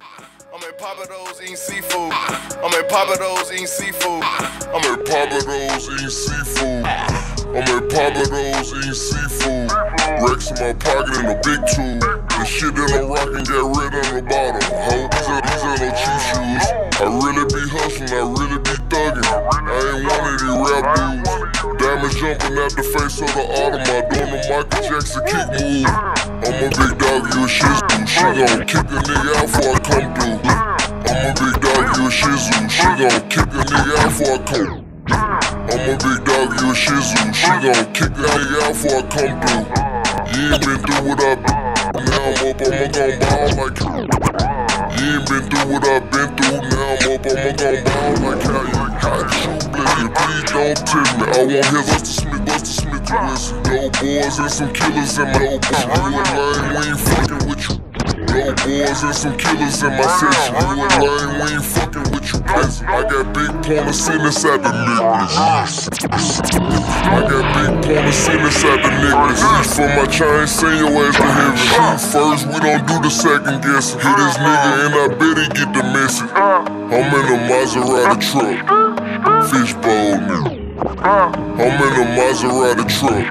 I'm at Pappadeaux eating seafood. I'm at Pappadeaux eating seafood. I'm at Pappadeaux eating seafood. I'm at Pappadeaux eating seafood. Rex in my pocket and a big tube. The shit that I'm rocking got red on the bottom. These ain't these ain't no cheap shoes. I really be hustling, I really be thugging. I ain't one of these rap dudes. Diamonds jumping out the face of the Audemars, doing the Michael Jackson kick move. I'm a big dog, you a shih tzu. She gon' kick a nigga out before I come through. I'm a big dog, you a shih tzu. She gon' kick a nigga out before I come. I'm a big dog, you a shih tzu. She gon' kick a nigga out before I come through. You ain't been through what I've been. through. Now I'm up, I'ma gon' ball like you. You ain't been through what I've been through. Now I'm up, I'ma gon' ball like how you hot shoe blazing. Please don't tip me. I want his Buster Smith, Buster Smith listen. No boys and some killers in my old boy. You ain't No and some killers in my session. You ain't lame, we ain't fucking with you. Peasant. I got big porn sin inside the necklace. I got big porn sin inside the. Eat for my chain, send your ass to heaven. Shoot first, we don't do the second guessing. Hit this nigga and I bet he get the message. I'm in a Maserati truck. Fishbowl nigga. I'm in a Maserati truck.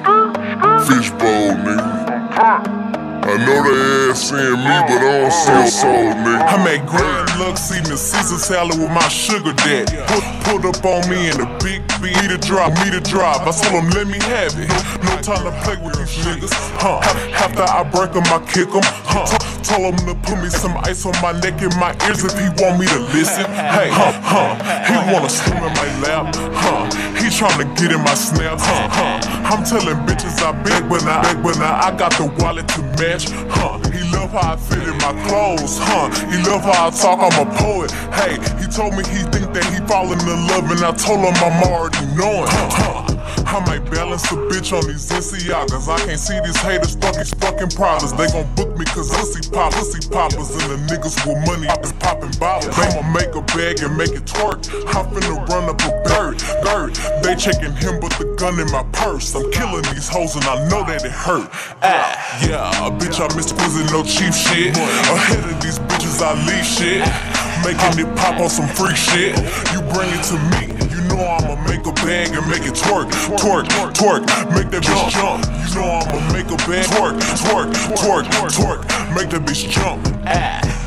Fishbowl nigga. I know they ass seeing me, but I don't see a soul, nigga. I made Grand Lux eating Caesar salad with my sugar daddy. Put, put up on me in a big beat. Me to drop, me to drop. I told him, let me have it. No time to play with these niggas. Huh. After I break them, I kick them. Huh. Told him to put me some ice on my neck and my ears if he want me to listen. Hey, huh, huh. He wanna swim in my lap. Huh. He tryna get in my snaps. Huh, huh. I'm telling bitches I beg but now, beg but now I got the wallet to match. Huh. He love how I fit in my clothes. Huh. He love how I talk. I'm a poet. Hey, he told me he think that he falling in love, and I told him I'm already knowing. huh? Huh. I might balance a bitch on these Balenciagas. I can't see these haters stuck these fucking problems. They gon' book me cause pussy pop, pussy poppers, and the niggas with money is popping bottles. I'ma make a bag and make it twerk. I'm finna run up a bird, bird. They checking him, but the gun in my purse. I'm killing these hoes and I know that it hurt. Ah, yeah, bitch, I'm. Quizzy, no cheap shit. Ahead of these bitches, I leave shit. Making it pop on some free shit. You bring it to me, you know I'ma make a bag and make it twerk, twerk, twerk, make that bitch jump. You know I'ma make a bag, twerk, twerk, twerk, twerk, make that bitch jump. Ah.